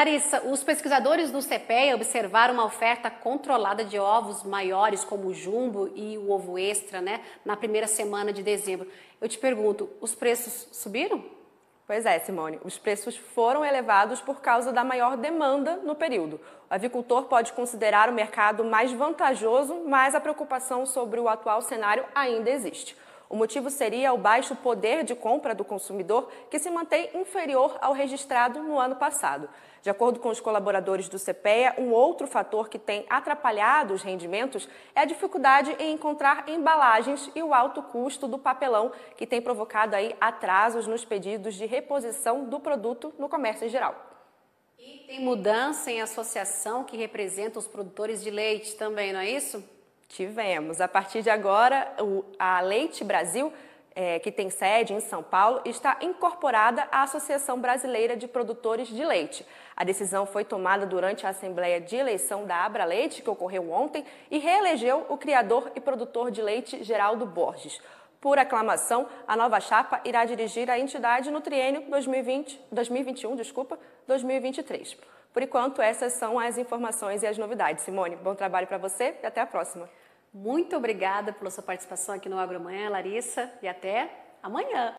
Larissa, os pesquisadores do CPEA observaram uma oferta controlada de ovos maiores, como o jumbo e o ovo extra, né, na primeira semana de dezembro. Eu te pergunto, os preços subiram? Pois é, Simone, os preços foram elevados por causa da maior demanda no período. O avicultor pode considerar o mercado mais vantajoso, mas a preocupação sobre o atual cenário ainda existe. O motivo seria o baixo poder de compra do consumidor, que se mantém inferior ao registrado no ano passado. De acordo com os colaboradores do CPEA, um outro fator que tem atrapalhado os rendimentos é a dificuldade em encontrar embalagens e o alto custo do papelão, que tem provocado aí atrasos nos pedidos de reposição do produto no comércio em geral. E tem mudança em associação que representa os produtores de leite também, não é isso? Tivemos. A partir de agora, a Leite Brasil, é, que tem sede em São Paulo, está incorporada à Associação Brasileira de Produtores de Leite. A decisão foi tomada durante a Assembleia de Eleição da Abra Leite, que ocorreu ontem, e reelegeu o criador e produtor de leite Geraldo Borges. Por aclamação, a nova chapa irá dirigir a entidade no triênio 2020, 2021, desculpa, 2023. Por enquanto, essas são as informações e as novidades. Simone, bom trabalho para você e até a próxima. Muito obrigada pela sua participação aqui no Agromanhã, Larissa, e até amanhã.